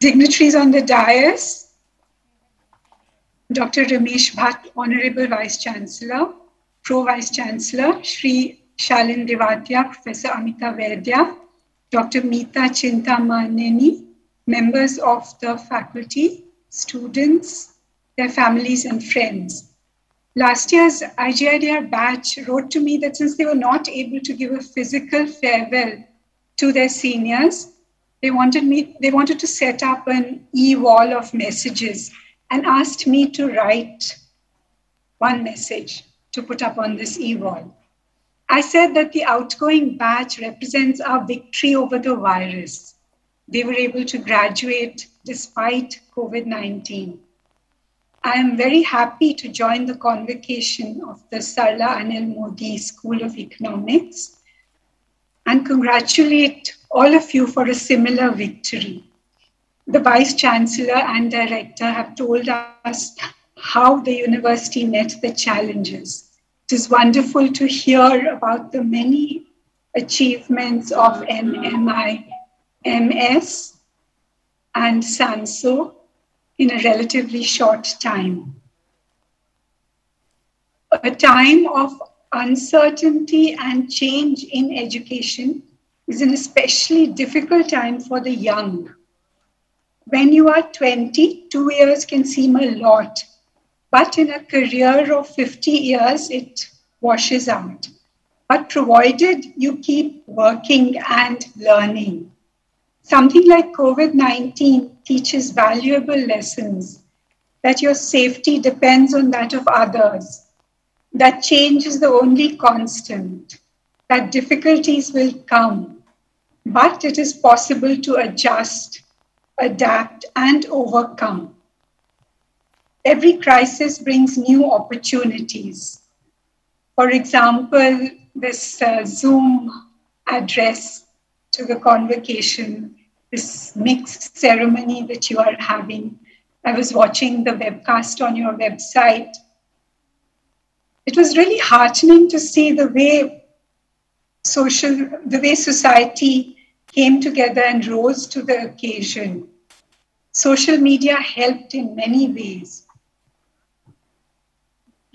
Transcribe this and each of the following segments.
dignitaries on the dais, Dr. Ramesh Bhatt, Honorable Vice Chancellor, Pro Vice Chancellor, Sri Shalin Devatia, Professor Amita Vaidya, Dr. Meeta Chintamaneni, members of the faculty, students, their families and friends. Last year's IGIDR batch wrote to me that since they were not able to give a physical farewell to their seniors, they wanted me, they wanted to set up an e-wall of messages and asked me to write one message to put up on this e-wall. I said that the outgoing batch represents our victory over the virus. They were able to graduate despite COVID 19. I am very happy to join the convocation of the Sarla Anil Modi School of Economics and congratulate all of you for a similar victory. The Vice Chancellor and Director have told us how the university met the challenges. It is wonderful to hear about the many achievements of NMI, MS, and SAMSOE in a relatively short time. A time of uncertainty and change in education is an especially difficult time for the young. When you are 20, two years can seem a lot, but in a career of 50 years, it washes out. But provided you keep working and learning. Something like COVID 19 teaches valuable lessons that your safety depends on that of others, that change is the only constant, that difficulties will come, but it is possible to adjust, adapt, and overcome. Every crisis brings new opportunities. For example, this uh, Zoom address to the convocation, this mixed ceremony that you are having. I was watching the webcast on your website. It was really heartening to see the way social, the way society came together and rose to the occasion. Social media helped in many ways.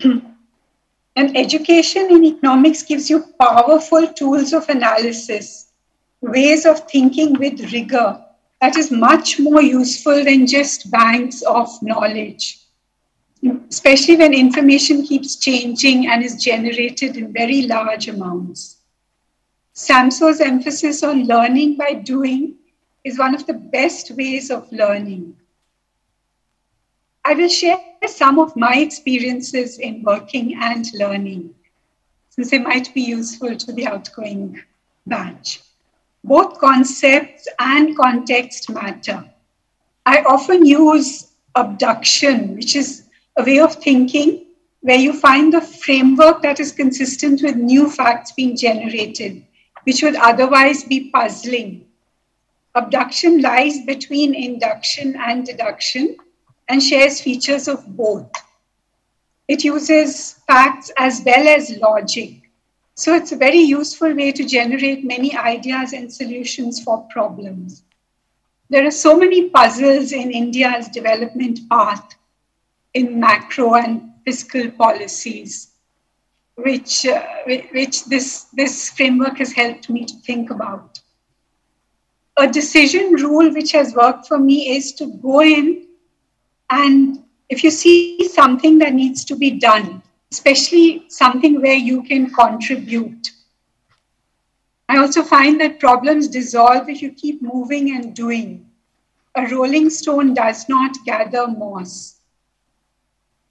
and education in economics gives you powerful tools of analysis, ways of thinking with rigor that is much more useful than just banks of knowledge, especially when information keeps changing and is generated in very large amounts. SAMSOE's emphasis on learning by doing is one of the best ways of learning. I will share some of my experiences in working and learning, since they might be useful to the outgoing batch. Both concepts and context matter. I often use abduction, which is a way of thinking where you find the framework that is consistent with new facts being generated which would otherwise be puzzling. Abduction lies between induction and deduction and shares features of both. It uses facts as well as logic. So it's a very useful way to generate many ideas and solutions for problems. There are so many puzzles in India's development path in macro and fiscal policies which, uh, which this, this framework has helped me to think about. A decision rule which has worked for me is to go in and if you see something that needs to be done, especially something where you can contribute. I also find that problems dissolve if you keep moving and doing. A rolling stone does not gather moss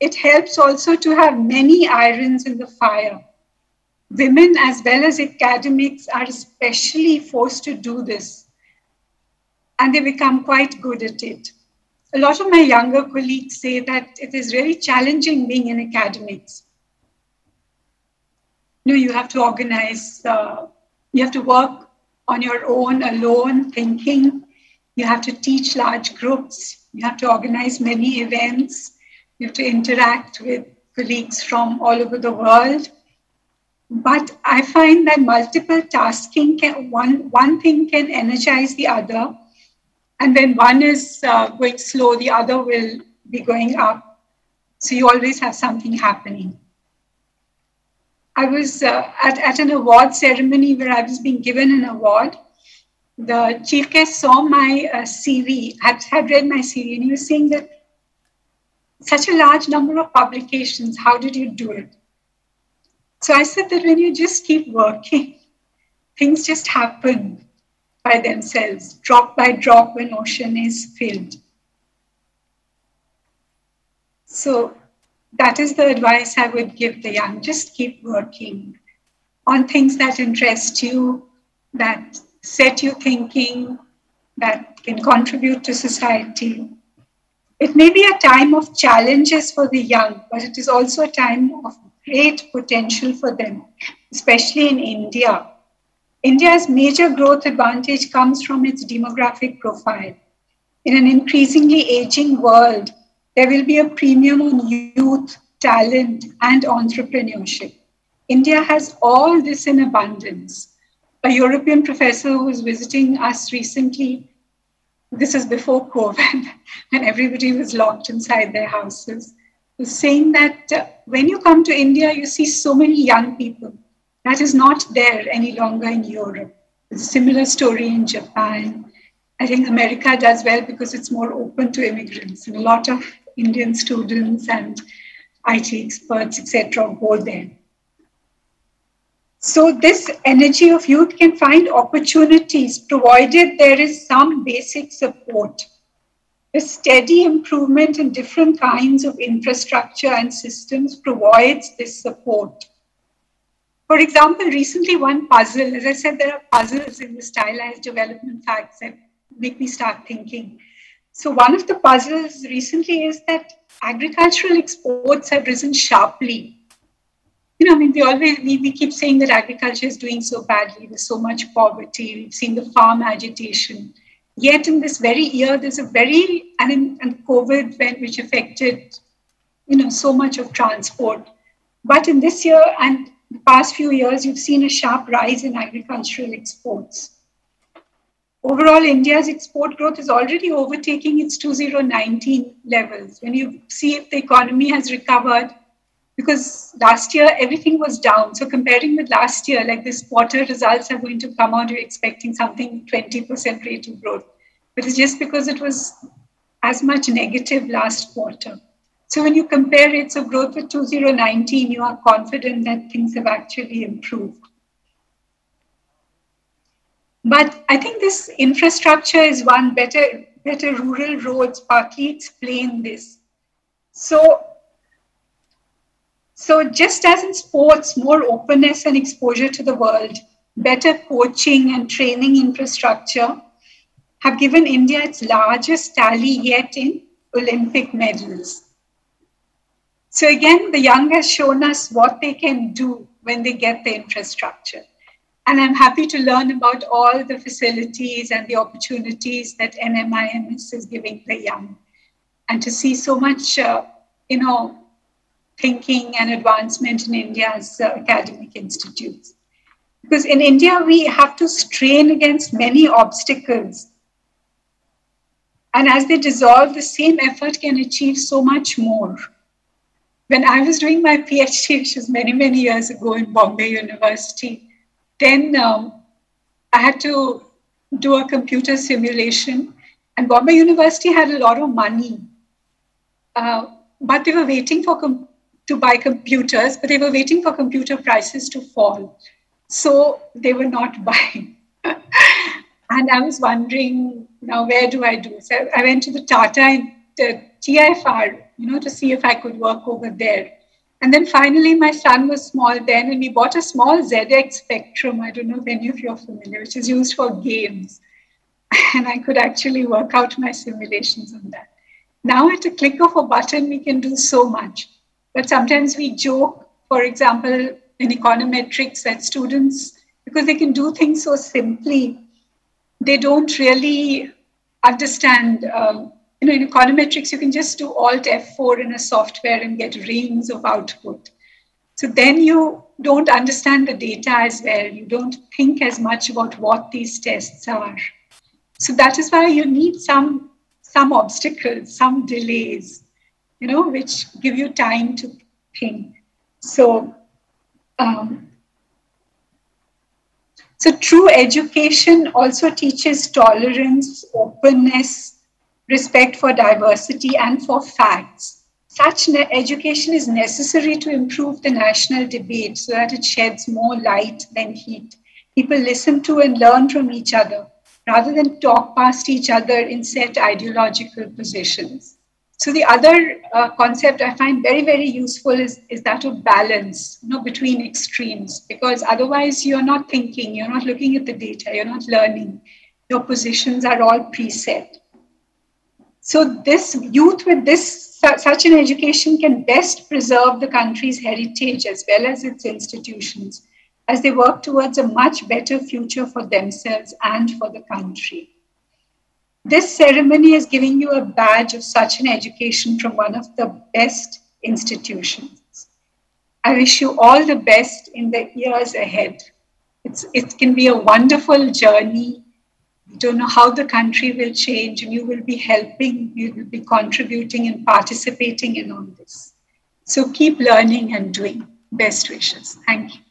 it helps also to have many irons in the fire. Women, as well as academics, are especially forced to do this, and they become quite good at it. A lot of my younger colleagues say that it is really challenging being in academics. You know, you have to organize, uh, you have to work on your own, alone, thinking. You have to teach large groups. You have to organize many events you have to interact with colleagues from all over the world. But I find that multiple tasking can, one, one thing can energize the other And when one is uh, going slow, the other will be going up. So you always have something happening. I was uh, at, at an award ceremony where I was being given an award. The chief guest saw my uh, CV, had, had read my CV, and he was saying that such a large number of publications, how did you do it? So I said that when you just keep working, things just happen by themselves, drop by drop, when ocean is filled. So that is the advice I would give the young. Just keep working on things that interest you, that set you thinking, that can contribute to society. It may be a time of challenges for the young, but it is also a time of great potential for them, especially in India. India's major growth advantage comes from its demographic profile. In an increasingly aging world, there will be a premium on youth, talent, and entrepreneurship. India has all this in abundance. A European professor who was visiting us recently, this is before COVID, when everybody was locked inside their houses, was saying that uh, when you come to India, you see so many young people. That is not there any longer in Europe. It's a similar story in Japan. I think America does well because it's more open to immigrants, and a lot of Indian students and IT experts, etc., go there. So this energy of youth can find opportunities provided there is some basic support. A steady improvement in different kinds of infrastructure and systems provides this support. For example, recently one puzzle, as I said, there are puzzles in the stylized development facts that make me start thinking. So one of the puzzles recently is that agricultural exports have risen sharply. You know, I mean, we always we, we keep saying that agriculture is doing so badly. There's so much poverty. We've seen the farm agitation. Yet in this very year, there's a very and in and COVID when which affected, you know, so much of transport. But in this year and the past few years, you've seen a sharp rise in agricultural exports. Overall, India's export growth is already overtaking its 2019 levels. When you see if the economy has recovered, because last year everything was down. So comparing with last year, like this quarter results are going to come out, you're expecting something 20% rate of growth. But it's just because it was as much negative last quarter. So when you compare rates of growth with 2019, you are confident that things have actually improved. But I think this infrastructure is one better, better rural roads partly explain this. So, so just as in sports, more openness and exposure to the world, better coaching and training infrastructure have given India its largest tally yet in Olympic medals. So again, the young has shown us what they can do when they get the infrastructure. And I'm happy to learn about all the facilities and the opportunities that NMIMS is giving the young. And to see so much, uh, you know, thinking and advancement in India's uh, academic institutes. Because in India, we have to strain against many obstacles. And as they dissolve, the same effort can achieve so much more. When I was doing my PhD, which was many, many years ago in Bombay University, then um, I had to do a computer simulation, and Bombay University had a lot of money, uh, but they were waiting for to buy computers, but they were waiting for computer prices to fall, so they were not buying. and I was wondering now where do I do? So I went to the Tata and the TIFR, you know, to see if I could work over there. And then finally, my son was small then, and we bought a small ZX Spectrum. I don't know if any of you are familiar, which is used for games. And I could actually work out my simulations on that. Now, at a click of a button, we can do so much. But sometimes we joke, for example, in econometrics, that students, because they can do things so simply, they don't really understand um, you know, in econometrics, you can just do Alt F4 in a software and get reams of output. So then you don't understand the data as well. You don't think as much about what these tests are. So that is why you need some some obstacles, some delays, you know, which give you time to think. So, um, so true education also teaches tolerance, openness, respect for diversity, and for facts. Such education is necessary to improve the national debate so that it sheds more light than heat. People listen to and learn from each other rather than talk past each other in set ideological positions. So the other uh, concept I find very, very useful is, is that of balance, you know, between extremes, because otherwise you're not thinking, you're not looking at the data, you're not learning. Your positions are all preset. So this youth with this such an education can best preserve the country's heritage as well as its institutions as they work towards a much better future for themselves and for the country. This ceremony is giving you a badge of such an education from one of the best institutions. I wish you all the best in the years ahead. It's, it can be a wonderful journey. You don't know how the country will change, and you will be helping, you will be contributing and participating in all this. So keep learning and doing. Best wishes. Thank you.